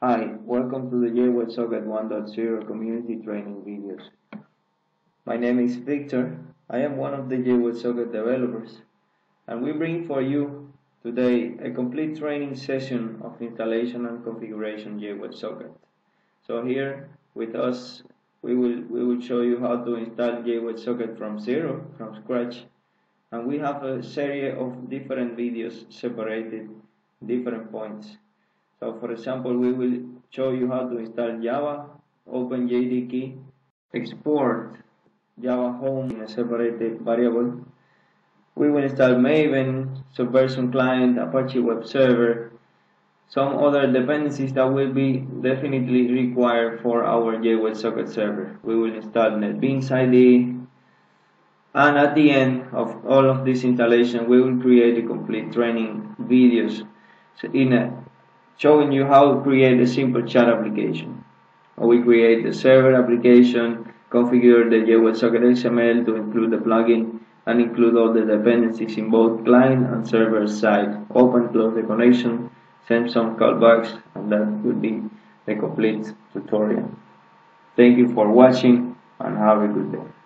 Hi, welcome to the JWebSocket 1.0 community training videos. My name is Victor. I am one of the JWebSocket developers and we bring for you today a complete training session of installation and configuration JWebSocket. So here with us we will we will show you how to install JWebSocket from zero, from scratch and we have a series of different videos separated different points. So for example, we will show you how to install Java, open JDK, export Java home in a separated variable. We will install Maven, Subversion Client, Apache Web Server, some other dependencies that will be definitely required for our JWebSocket server. We will install NetBeans IDE, and at the end of all of this installation, we will create a complete training videos in a showing you how to create a simple chat application. We create the server application, configure the JWebSocket XML to include the plugin and include all the dependencies in both client and server side. Open, close the connection, send some callbacks, and that would be the complete tutorial. Thank you for watching and have a good day.